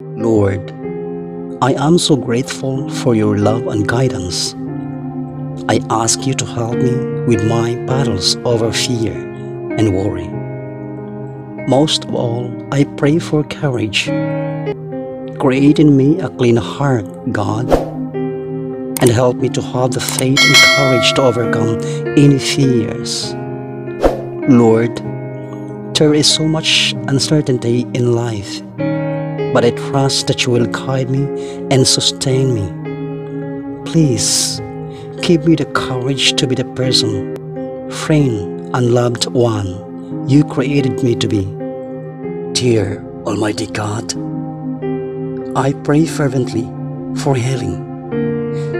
Lord, I am so grateful for your love and guidance. I ask you to help me with my battles over fear and worry. Most of all, I pray for courage. Create in me a clean heart, God, and help me to have the faith and courage to overcome any fears. Lord, there is so much uncertainty in life, but I trust that you will guide me and sustain me. Please give me the courage to be the person, friend, and loved one you created me to be. Dear Almighty God, I pray fervently for healing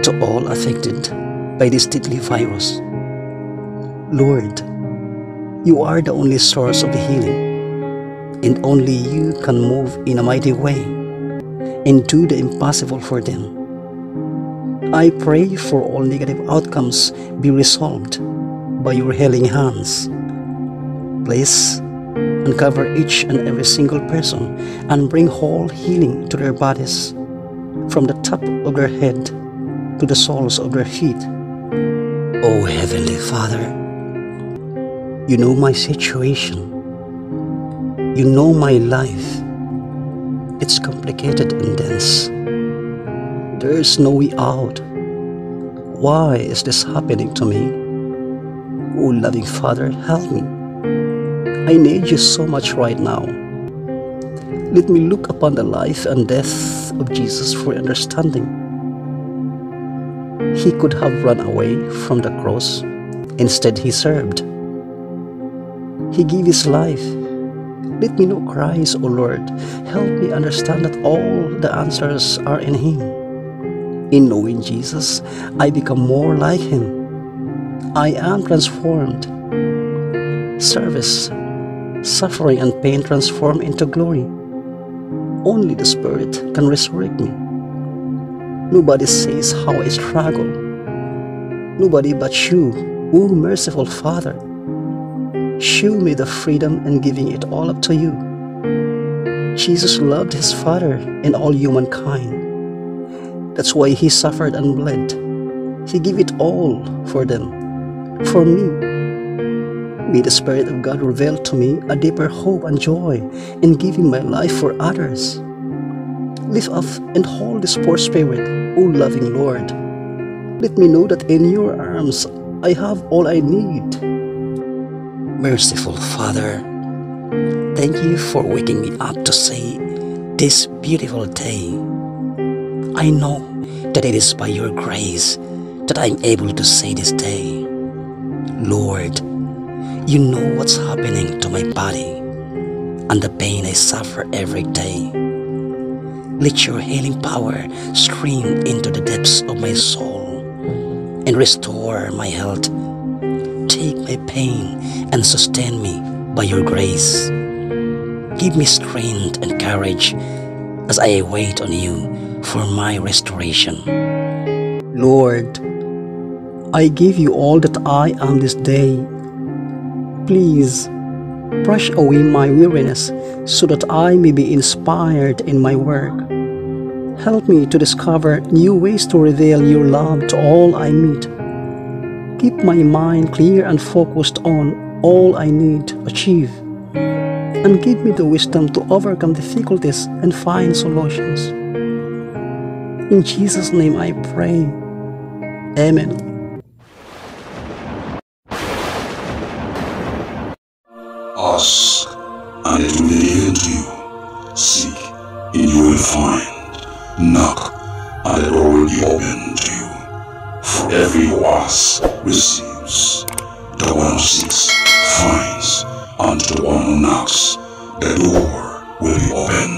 to all affected by this deadly virus. Lord, you are the only source of healing, and only you can move in a mighty way and do the impossible for them. I pray for all negative outcomes be resolved by your healing hands. Please uncover each and every single person and bring whole healing to their bodies from the top of their head to the soles of their feet. Oh Heavenly Father, you know my situation. You know my life. It's complicated and dense. There's no way out. Why is this happening to me? Oh, loving Father, help me. I need you so much right now. Let me look upon the life and death of Jesus for understanding. He could have run away from the cross. Instead, he served. He gave His life. Let me know Christ, O Lord. Help me understand that all the answers are in Him. In knowing Jesus, I become more like Him. I am transformed. Service, suffering, and pain transform into glory. Only the Spirit can resurrect me. Nobody says how I struggle. Nobody but you, O merciful Father. Show me the freedom in giving it all up to you. Jesus loved his Father and all humankind. That's why he suffered and bled. He gave it all for them, for me. May the Spirit of God reveal to me a deeper hope and joy in giving my life for others. Lift up and hold this poor spirit, O loving Lord. Let me know that in your arms I have all I need. Merciful Father, thank you for waking me up to see this beautiful day. I know that it is by your grace that I'm able to see this day. Lord, you know what's happening to my body and the pain I suffer every day. Let your healing power stream into the depths of my soul and restore my health take my pain and sustain me by your grace. Give me strength and courage as I wait on you for my restoration. Lord, I give you all that I am this day. Please, brush away my weariness so that I may be inspired in my work. Help me to discover new ways to reveal your love to all I meet keep my mind clear and focused on all I need to achieve, and give me the wisdom to overcome difficulties and find solutions. In Jesus' name I pray. Amen. Ask, and it will be given to you. Seek, and you will find. Knock, and it will be opened every asks receives, the one who seeks finds, and to the one who knocks, the door will be opened.